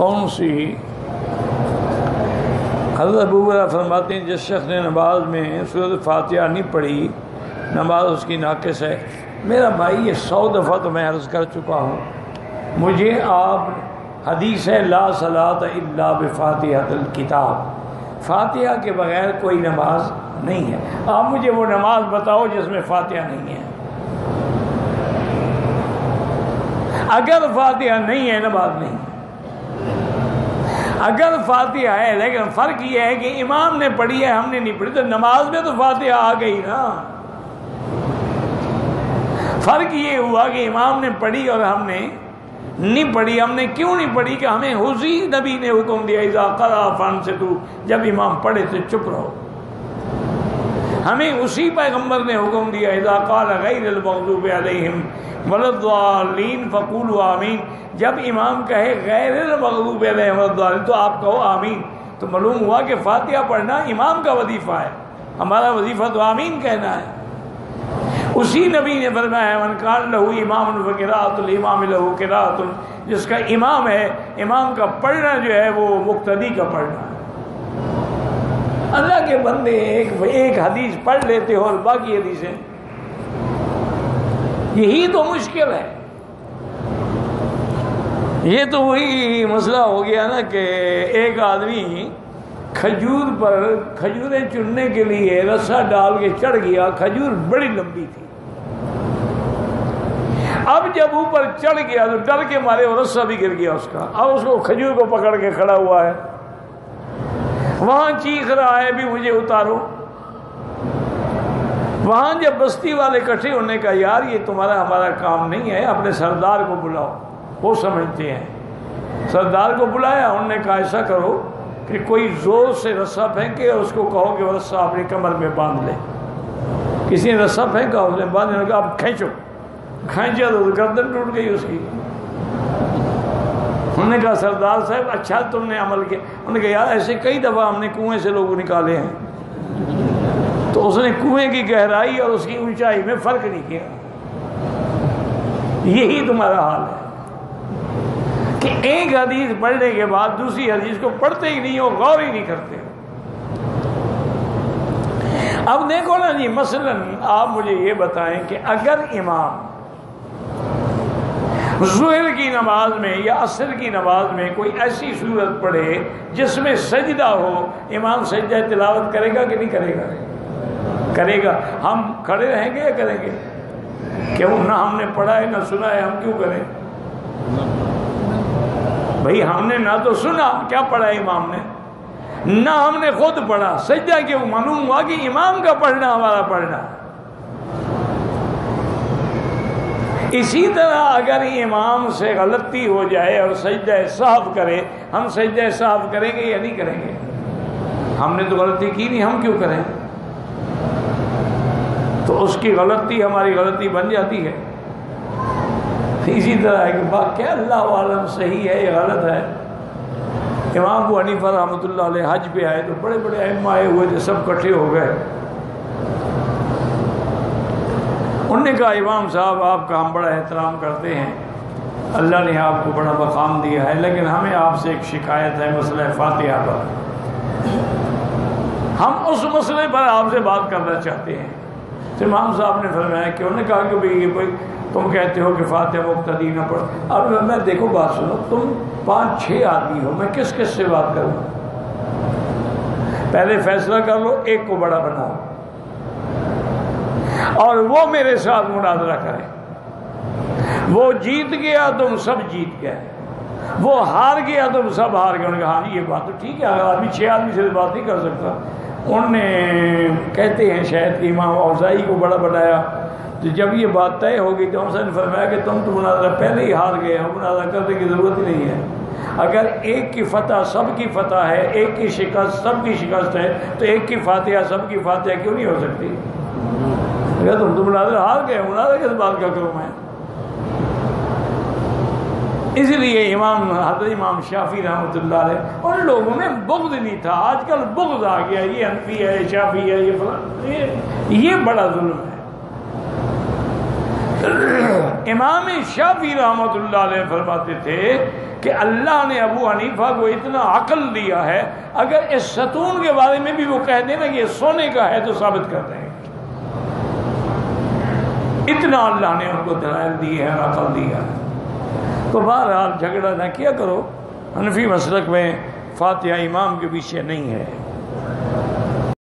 کون سی حضرت ابو فرماتے ہیں، جس شخص نے نماز میں صورت فاتحہ نہیں پڑھی، نماز اس کی ناقص ہے۔ میرا بھائی، یہ سو دفعہ تو میں عرض کر چکا ہوں، مجھے آپ حدیث ہے، لا صلاۃ اللہ بفاتحت الکتاب۔ فاتحہ کے بغیر کوئی نماز نہیں ہے۔ آپ مجھے وہ نماز بتاؤ جس میں فاتحہ نہیں ہے۔ اگر فاتحہ نہیں ہے، نماز نہیں اگر فاتحہ ہے، لیکن فرق یہ ہے کہ امام نے پڑھی ہے، ہم نے نہیں پڑھی، تو نماز میں تو فاتحہ آ گئی نا۔ فرق یہ ہوا کہ امام نے پڑھی اور ہم نے نہیں پڑھی۔ ہم نے کیوں نہیں پڑھی کہ ہمیں حضی نبی نے حکم دیا فن سے تو جب امام پڑھے تو چپ رہو۔ ہمیں اسی پیغمبر نے حکم دیا، اذا قال غیر المغضوب علیہم ولدالین فقول آمین۔ جب امام کہے غیر المغضوب علیہم تو آپ کہو آمین۔ تو معلوم ہوا کہ فاتحہ پڑھنا امام کا وظیفہ ہے۔ ہمارا وظیفہ تو آمین کہنا ہے۔ اسی نبی نے فرمایا، من کان لہو امام الفقرات الامام لہو قرات جس کا امام ہے، امام کا پڑھنا جو ہے، وہ مقتدی کا پڑھنا ہے۔ اللہ کے بندے ایک ایک حدیث پڑھ لیتے ہو اور باقی حدیثیں یہی تو مشکل ہے۔ یہ تو وہی مسئلہ ہو گیا نا کہ ایک آدمی کھجور پر کھجوریں چننے کے لیے رسا ڈال کے چڑھ گیا، کھجور بڑی لمبی تھی۔ اب جب اوپر چڑھ گیا تو ڈر کے مارے وہ رسا بھی گر گیا اس کا۔ اب اس کو کھجور کو پکڑ کے کھڑا ہوا ہے۔ وہاں چیخ رہا ہے بھی مجھے اتارو۔ وہاں جب بستی والے کٹھے ہونے کا یار یہ تمہارا ہمارا کام نہیں ہے، اپنے سردار کو بلاؤ۔ وہ سمجھتے ہیں۔ سردار کو بلایا، انہوں نے کہا، ایسا کرو کہ کوئی زور سے رسا پھینکے اور اس کو کہو کہ وہ رسا اپنی کمر میں باندھ لے۔ کسی نے رسا پھینکا، اس نے باندھنے کہا اب کھینچو۔ کھینچا تو گردن ٹوٹ گئی اس کی۔ انہوں نے کہا، سردار صاحب اچھا تم نے عمل کیا۔ انہوں نے کہا، یار، ایسے کئی دفعہ ہم نے کنویں سے لوگ نکالے ہیں۔ تو اس نے کنویں کی گہرائی اور اس کی اونچائی میں فرق نہیں کیا۔ یہی تمہارا حال ہے۔ کہ ایک حدیث پڑھنے کے بعد دوسری حدیث کو پڑھتے ہی نہیں ہو، غور ہی نہیں کرتے۔ اب دیکھو نا جی مثلا آپ مجھے یہ بتائیں کہ اگر امام ظہر کی نماز میں یا عصر کی نماز میں کوئی ایسی صورت پڑھے جس میں سجدہ ہو، امام سجدہ تلاوت کرے گا کہ نہیں کرے گا؟ کرے گا۔ ہم کھڑے رہیں گے یا کریں گے؟ کیوں نہ ہم نے پڑھا ہے، نہ سنا ہے، ہم کیوں کریں؟ بھائی، ہم نے نہ تو سنا کیا پڑھا ہے امام نے؟ نہ ہم نے خود پڑھا۔ سجدہ کیوں معلوم ہوا کہ امام کا پڑھنا، ہمارا پڑھنا۔ اسی طرح اگر امام سے غلطی ہو جائے اور سجدہ صاف کرے، ہم سجدہ صاف کریں گے یا نہیں کریں گے؟ ہم نے تو غلطی کی نہیں، ہم کیوں کریں؟ تو اس کی غلطی ہماری غلطی بن جاتی ہے۔ اسی طرح ہے کہ بات کیا اللہ عالم صحیح ہے یا غلط ہے؟ امام کو حنیفہ رحمۃ اللہ علیہ حج پہ آئے تو بڑے بڑے اہم آئے ہوئے تھے سب کٹھے ہو گئے۔ انہوں نے کہا، امام صاحب، آپ کا ہم بڑا احترام کرتے ہیں۔ اللہ نے آپ کو بڑا مقام دیا ہے، لیکن ہمیں آپ سے ایک شکایت ہے، مسئلہ فاتحہ پر۔ ہم اس مسئلے پر آپ سے بات کرنا چاہتے ہیں۔ تو امام صاحب نے فرمایا کہ انہوں نے کہا کہ بھئی یہ کوئی تم کہتے ہو کہ فاتحہ مقتدی نہ پڑھ اب میں دیکھو بات سنو، تم پانچ چھ آدمی ہو، میں کس کس سے بات کروں؟ پہلے فیصلہ کر لو، ایک کو بڑا بناؤ اور وہ میرے ساتھ مناظرہ کرے۔ وہ جیت گیا، تم سب جیت گئے۔ وہ ہار گیا، تم سب ہار گئے۔ انہوں نے کہا ہاں جی، یہ بات تو ٹھیک ہے آدمی چھ آدمی سے بات نہیں کر سکتا۔ انہوں نے کہتے ہیں شاید کہ امام اوزائی کو بڑا بنایا تو جب یہ بات طے ہوگی تو ہم نے فرمایا کہ تم تو مناظرہ پہلے ہی ہار گئے ہو مناظرہ کرنے کی ضرورت ہی نہیں ہے۔ اگر ایک کی فتح سب کی فتح ہے، ایک کی شکست سب کی شکست ہے، تو ایک کی فاتحہ سب کی فاتحہ کیوں نہیں ہو سکتی؟ اگر تم تو مناظر ہار گئے مناظر کس بات کا کروں میں اسی لیے امام حضرت امام شافی رحمۃ اللہ علیہ، ان لوگوں میں بغض نہیں تھا۔ آج کل بغض آ گیا، یہ انفی ہے شافی ہے، یہ فلاں، یہ بڑا ظلم ہے۔ امام شافی رحمۃ اللہ علیہ فرماتے تھے کہ اللہ نے ابو حنیفہ کو اتنا عقل دیا ہے، اگر اس ستون کے بارے میں بھی وہ کہہ دیں نا کہ یہ سونے کا ہے تو ثابت کر دیں اتنا اللہ نے ان کو دلائل دی ہے اور عقل دیا ہے۔ تو بہرحال جھگڑا نہ کیا کرو، حنفی مسلک میں فاتحہ امام کے پیچھے نہیں ہے۔